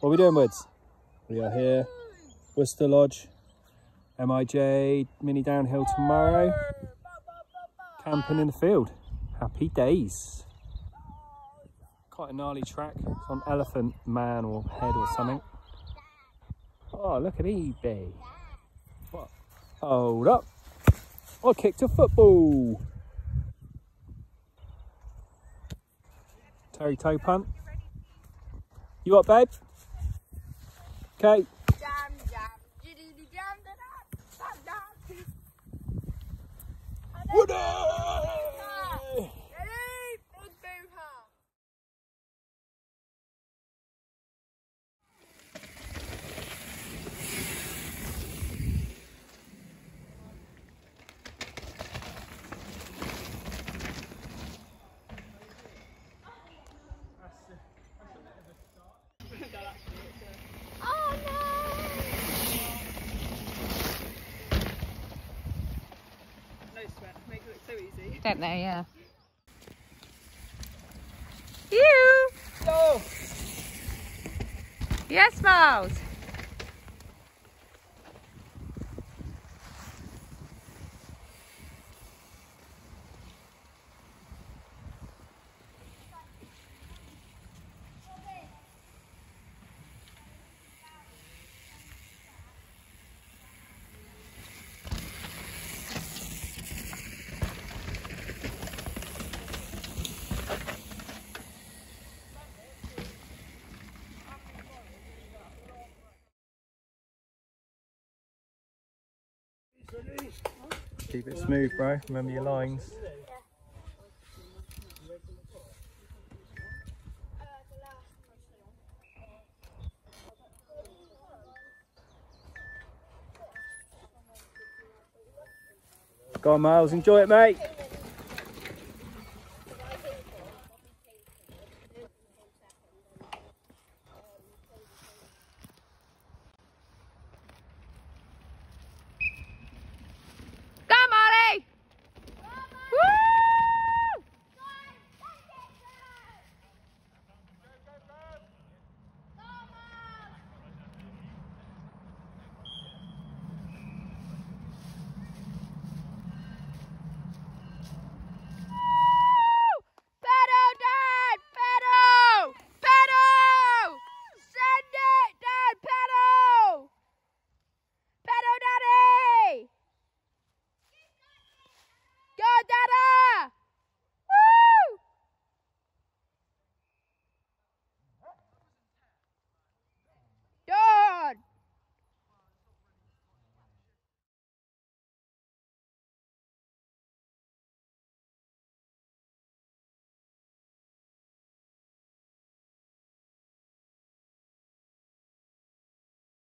What are we doing, Woods? We are here, Worcester Lodge, MIJ mini downhill tomorrow. Camping in the field. Happy days. Quite a gnarly track. It's on Elephant Man or Head or something. Oh, look at eBay. What? Hold up. I kicked a football. Terry toe punt. You up, babe? Okay. So easy. Don't they? Yeah. You. Oh. Go! Yes, Miles. Keep it smooth, bro. Remember your lines. Go on, Miles. Enjoy it, mate.